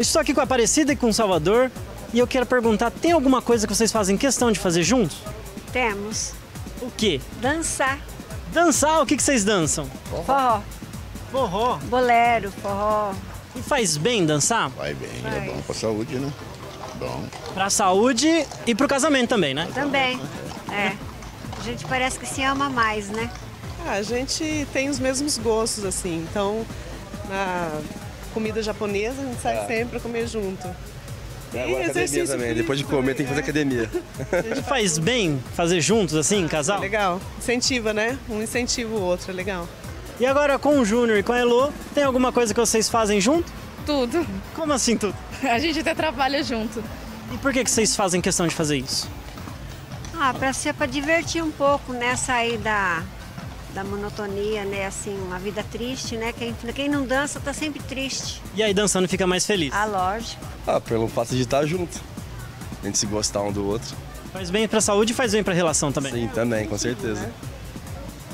Estou aqui com a Aparecida e com o Salvador e eu quero perguntar: tem alguma coisa que vocês fazem questão de fazer juntos? Temos. O quê? Dançar. Dançar? O que, que vocês dançam? Forró. Forró. Bolero, forró. E faz bem dançar? Vai bem, é Vai. bom pra saúde, né? Bom. Pra saúde e pro casamento também, né? Também. É. A gente parece que se ama mais, né? Ah, a gente tem os mesmos gostos, assim. Então, na comida japonesa, a gente sai sempre pra comer junto. E agora academia também. Depois de comer tem que fazer academia. E faz bem fazer juntos, assim, casal? Legal. Incentiva, né? Um incentiva o outro, é legal. E agora com o Júnior e com a Elo, tem alguma coisa que vocês fazem junto? Tudo. Como assim tudo? A gente até trabalha junto. E por que, que vocês fazem questão de fazer isso? Ah, pra ser pra divertir um pouco, né? Sair da, da monotonia, né? Assim, uma vida triste, né? Quem, quem não dança tá sempre triste. E aí dançando fica mais feliz. Ah, lógico. Ah, pelo fato de estar junto. A gente se gostar um do outro. Faz bem pra saúde e faz bem pra relação também. Sim, também, com certeza.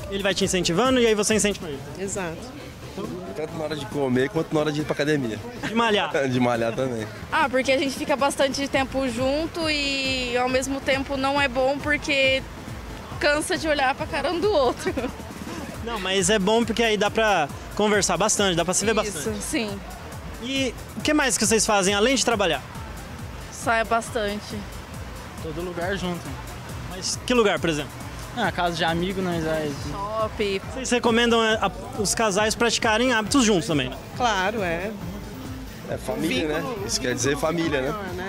Ele vai te incentivando e aí você incentiva ele. Exato. Tanto na hora de comer quanto na hora de ir pra academia. De malhar. De malhar também. Ah, porque a gente fica bastante tempo junto e ao mesmo tempo não é bom porque cansa de olhar pra cara um do outro. Não, mas é bom porque aí dá pra conversar bastante, dá pra se ver Isso, bastante. sim. E o que mais que vocês fazem além de trabalhar? Sai bastante. Todo lugar junto. Mas que lugar, por exemplo? Ah, casa de amigo, nós vai. Shopping. Vocês recomendam é, a- os casais praticarem hábitos juntos também, né? Claro, é. É família, né? Isso quer dizer família, né? né?